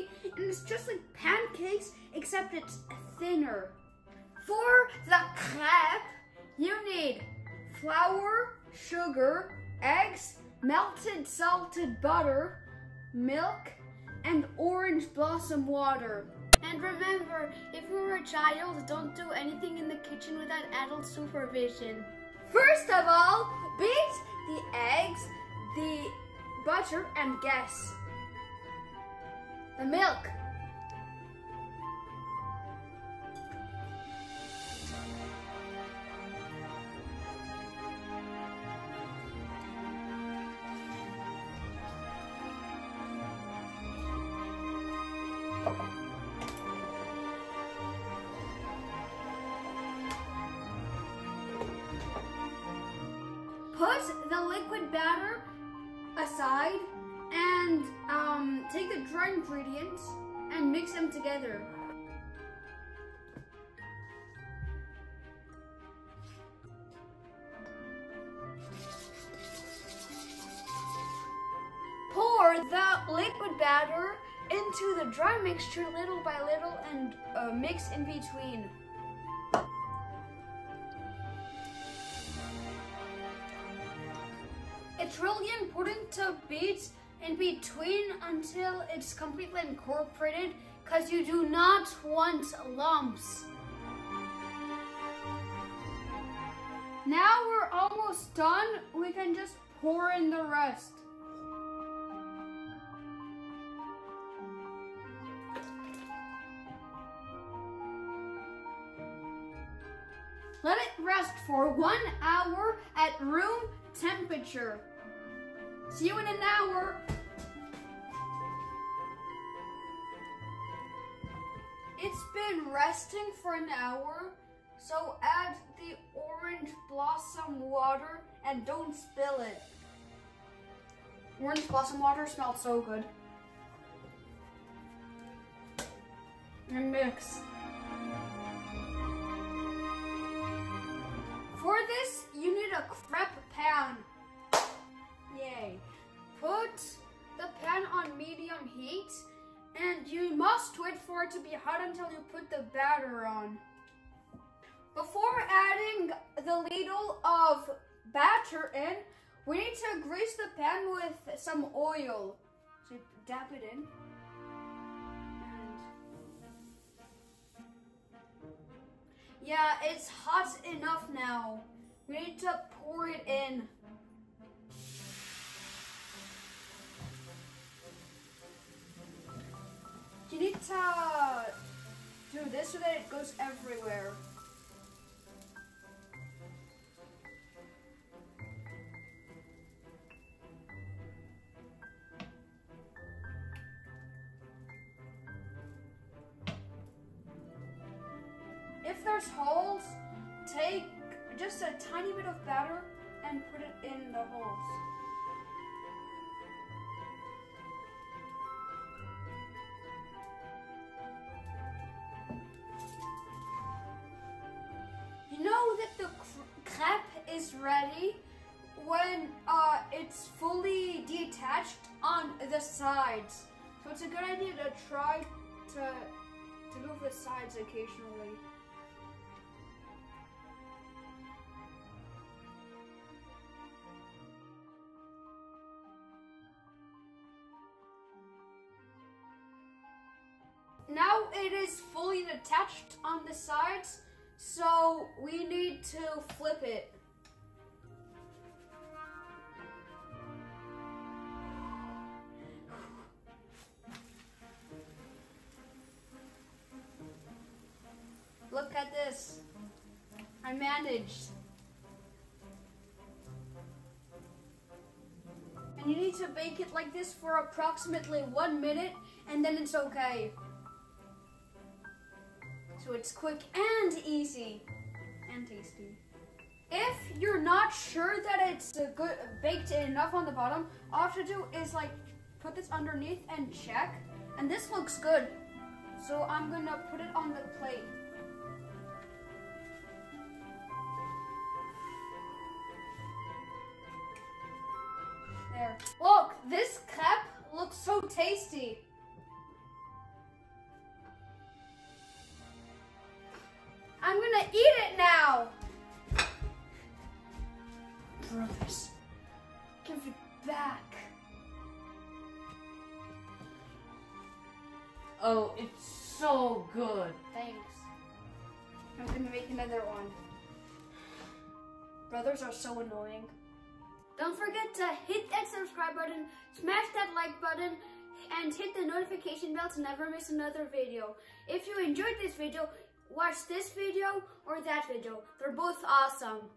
and it's just like pancakes, except it's thinner. For the crepe, you need flour, sugar, eggs, melted salted butter, milk, and orange blossom water. And remember, if you are a child, don't do anything in the kitchen without adult supervision. First of all, beat the eggs, the butter, and guess. The milk. Put the liquid batter aside and um, take the dry ingredients and mix them together. Pour the liquid batter into the dry mixture little by little and uh, mix in between. It's really important to beat in between until it's completely incorporated because you do not want lumps. Now we're almost done. We can just pour in the rest. Let it rest for one hour at room temperature. See you in an hour. It's been resting for an hour, so add the orange blossom water and don't spill it. Orange blossom water smells so good. And mix. For this, you need a crepe must wait for it to be hot until you put the batter on. Before adding the ladle of batter in, we need to grease the pan with some oil. So dab it in. And yeah, it's hot enough now. We need to pour it in. To do this so that it goes everywhere. If there's holes, take just a tiny bit of batter and put it in the holes. Is ready when uh, it's fully detached on the sides. So it's a good idea to try to, to move the sides occasionally. Now it is fully detached on the sides, so we need to flip it. I managed. And you need to bake it like this for approximately one minute and then it's okay. So it's quick and easy and tasty. If you're not sure that it's good baked enough on the bottom, all you have to do is like put this underneath and check. And this looks good. So I'm gonna put it on the plate. there. Look, this crepe looks so tasty. I'm gonna eat it now. Brothers, give it back. Oh, it's so good. Thanks. I'm gonna make another one. Brothers are so annoying. Don't forget to hit that subscribe button, smash that like button, and hit the notification bell to never miss another video. If you enjoyed this video, watch this video or that video. They're both awesome.